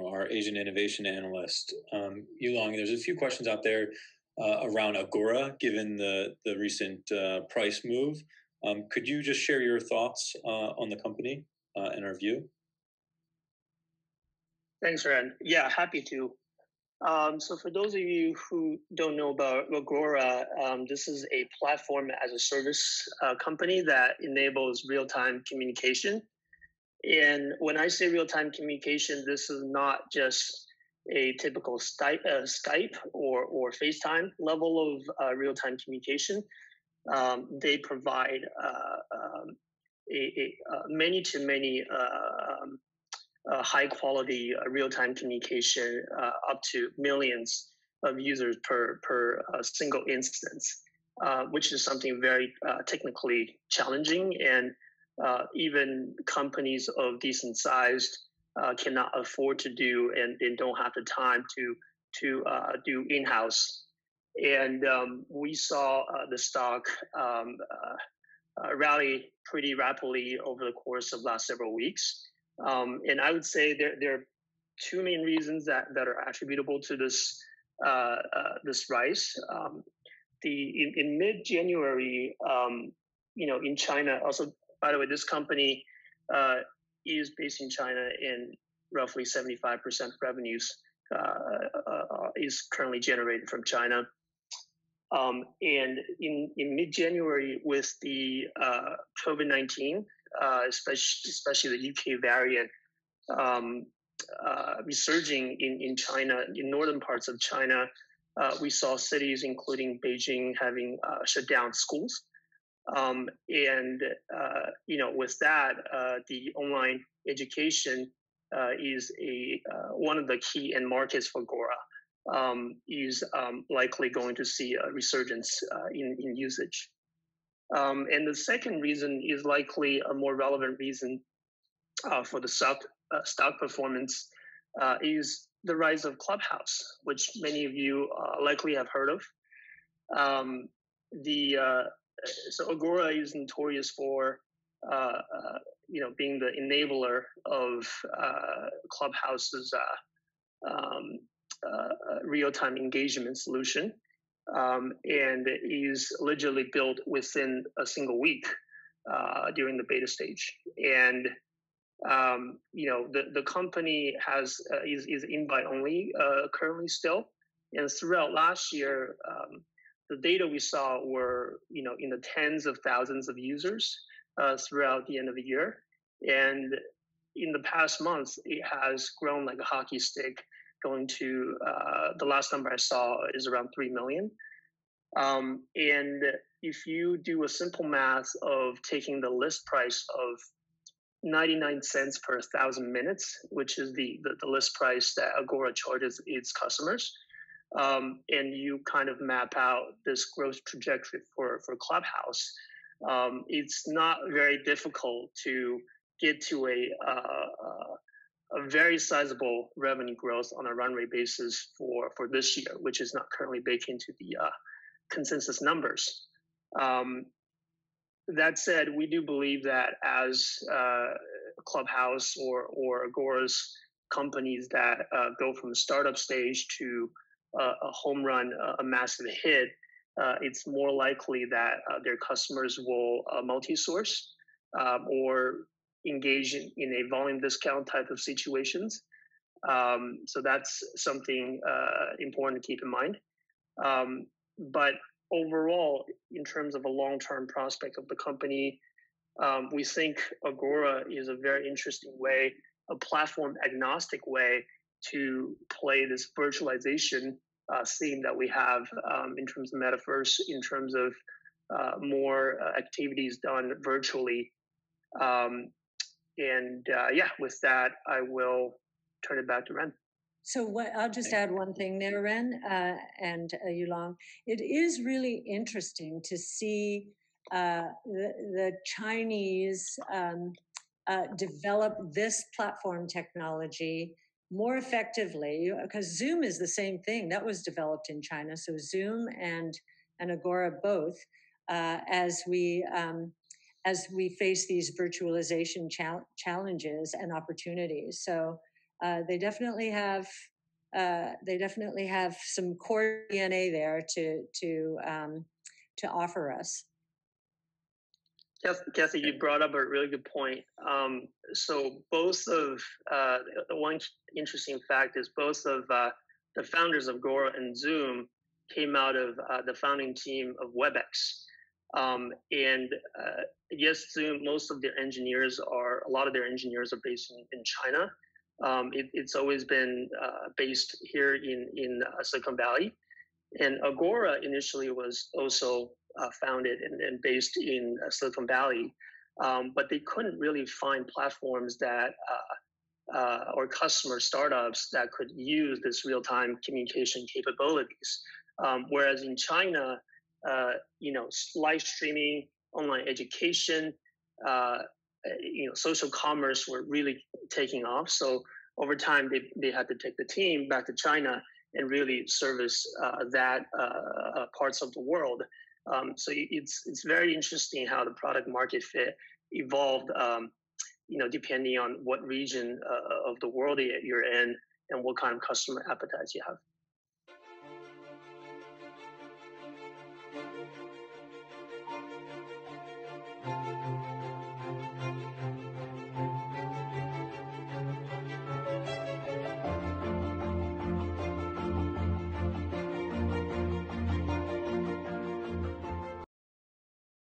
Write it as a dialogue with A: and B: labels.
A: Yulong, our Asian innovation analyst. Um, Yulong, there's a few questions out there uh, around Agora, given the the recent uh, price move. Um, could you just share your thoughts uh, on the company uh, and our view?
B: Thanks, Ren. Yeah, happy to. Um, so for those of you who don't know about Agora, um, this is a platform as a service uh, company that enables real-time communication. And when I say real-time communication, this is not just a typical Skype, uh, Skype or, or FaceTime level of uh, real-time communication. Um, they provide uh, um, uh, many to many uh, um, high quality real time communication up to millions of users per per single instance, uh, which is something very uh, technically challenging, and even companies of decent sized cannot afford to do and, and don't have the time to to do in house. And um, we saw the stock um, rally pretty rapidly over the course of last several weeks. Um, and I would say there, there are two main reasons that, that are attributable to this uh, uh, this rise. Um, the in, in mid January, um, you know, in China. Also, by the way, this company uh, is based in China, and roughly seventy five percent revenues uh, uh, is currently generated from China. Um, and in, in mid January, with the uh, COVID 19 uh, especially, especially the UK variant, um, uh, resurging in, in China, in northern parts of China. Uh, we saw cities, including Beijing, having uh, shut down schools. Um, and, uh, you know, with that, uh, the online education is a one of the key end markets for Agora. Um, is um, likely going to see a resurgence in, in usage. Um, and the second reason is likely a more relevant reason uh, for the stock, uh, stock performance uh, is the rise of Clubhouse, which many of you uh, likely have heard of. Um, the uh, so Agora is notorious for uh, you know being the enabler of Clubhouse's um, real-time engagement solution um, and is literally built within a single week uh, during the beta stage. And um, you know the, the company has uh, is, is invite only uh, currently still, and throughout last year, um, the data we saw were you know in the tens of thousands of users uh, throughout the end of the year, and in the past months it has grown like a hockey stick going to uh, the last number I saw is around 3 million. Um, and if you do a simple math of taking the list price of 99 cents per thousand minutes, which is the, the, the list price that Agora charges its customers, um, and you kind of map out this growth trajectory for, for Clubhouse, um, it's not very difficult to get to a, uh, uh a very sizable revenue growth on a run rate basis for, for this year, which is not currently baked into the uh, consensus numbers. Um, that said, we do believe that as uh, Clubhouse or or Agora's companies that uh, go from the startup stage to a home run, a massive hit, uh, it's more likely that uh, their customers will uh, multi-source um, or engage in, in, a volume discount type of situations. Um, so that's something important to keep in mind. Um, but overall, in terms of a long-term prospect of the company, um, we think Agora is a very interesting way, a platform agnostic way to play this virtualization uh, theme that we have um, in terms of metaverse, in terms of uh, more uh, activities done virtually. Um, and uh, yeah, with that, I will turn it back to Ren.
C: So what, I'll just add one thing there, Ren uh, and uh, Yulong. It is really interesting to see uh, the, the, Chinese um, uh, develop this platform technology more effectively because Zoom is the same thing that was developed in China. So Zoom and and Agora both uh, as we um, as we face these virtualization chal- challenges and opportunities. So uh, they definitely have uh, they definitely have some core DNA there to to um, to offer us.
B: Cathie, you brought up a really good point. Um, so both of uh, one interesting fact is both of uh, the founders of Agora and Zoom came out of uh, the founding team of WebEx. Um, and uh, yes, Zoom, most of their engineers are, a lot of their engineers are based in, in China. Um, it, it's always been uh, based here in, in uh, Silicon Valley. And Agora initially was also founded and, and, based in uh, Silicon Valley, um, but they couldn't really find platforms that uh, or customer startups that could use this real-time communication capabilities. Um, whereas in China, uh, you know, live streaming, online education, uh, you know, social commerce were really taking off. So over time, they, they had to take the team back to China and really service uh, that uh, parts of the world. Um, so it's it's very interesting how the product market fit evolved. Um, you know, depending on what region uh, of the world you're in and what kind of customer appetite you have.